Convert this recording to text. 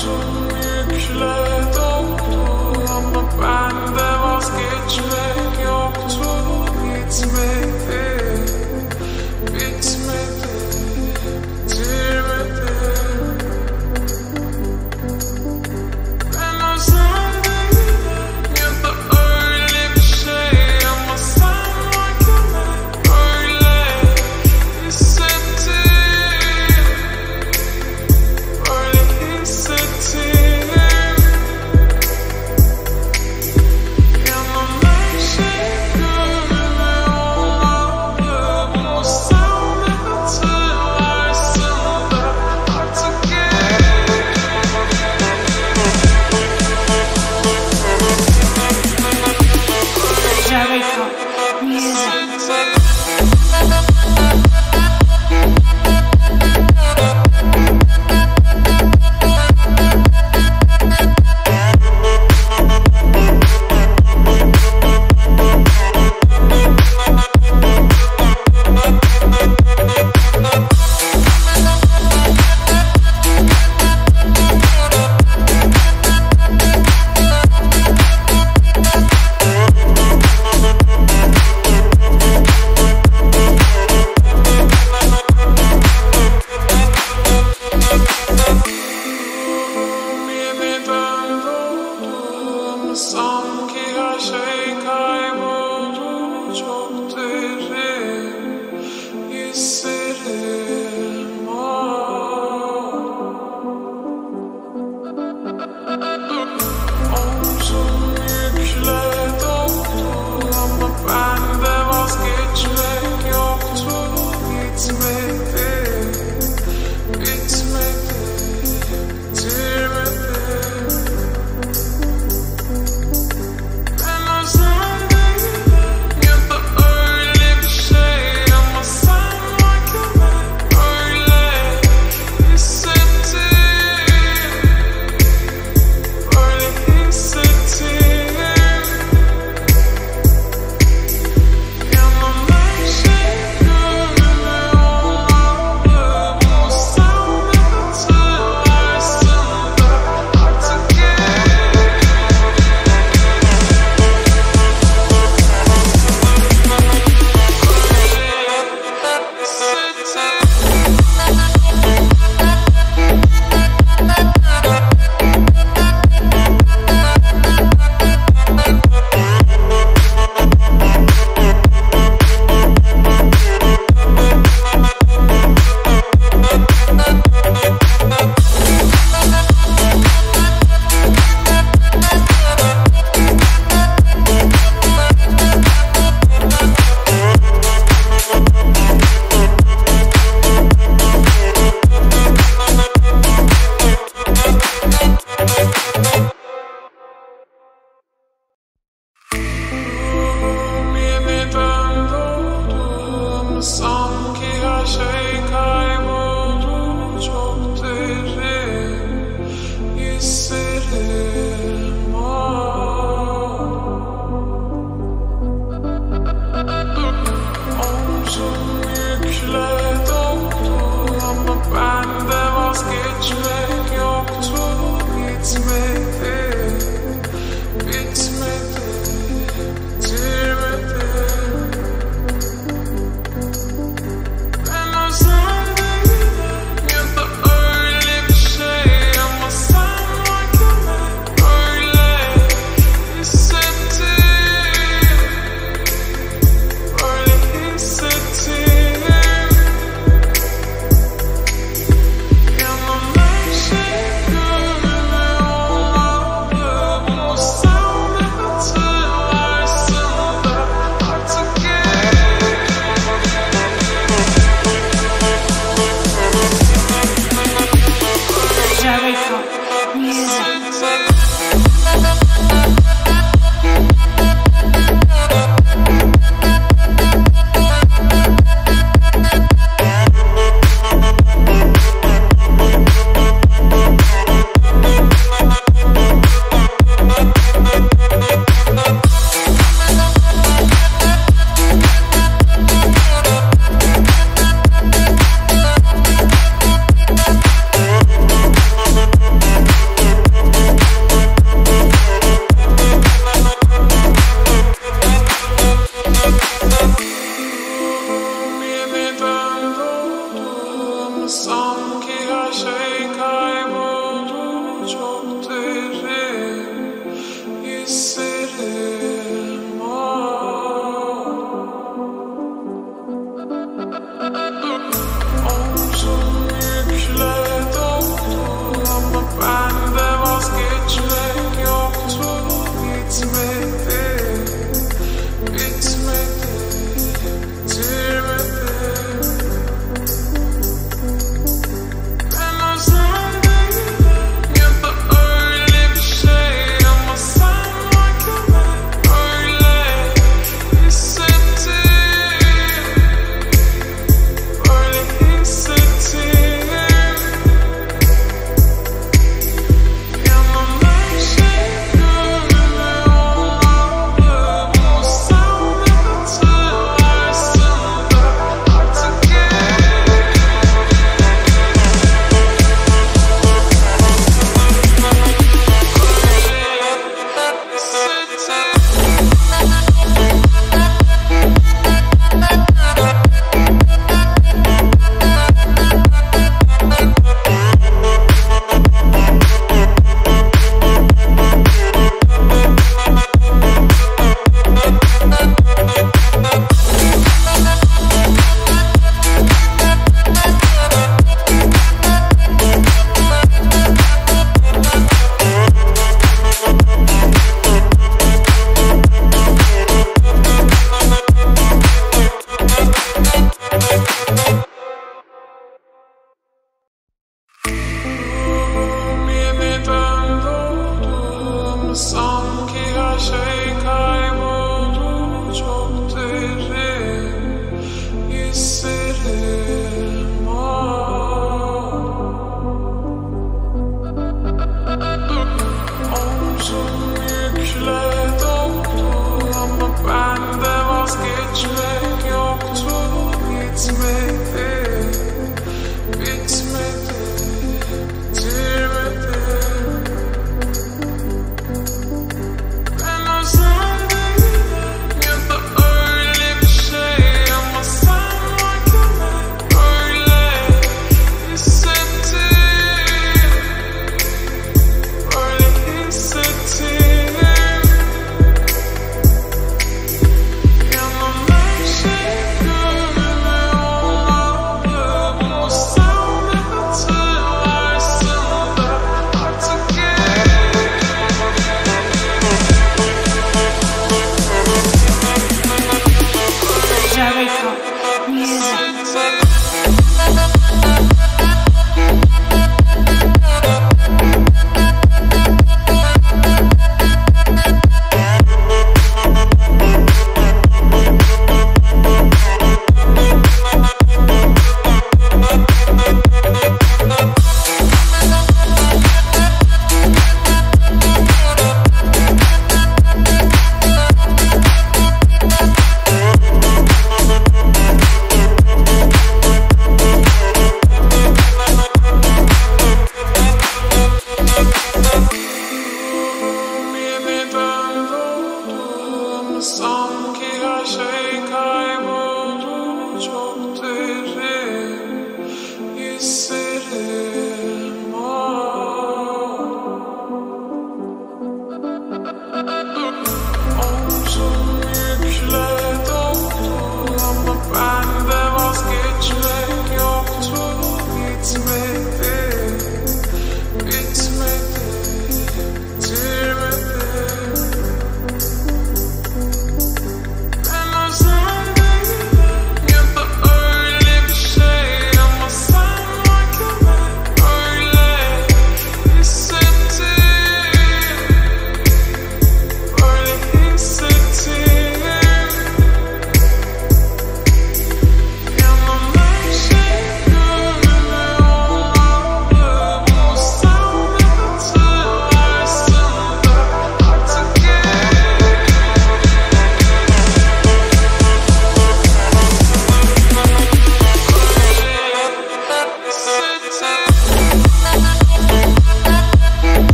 说。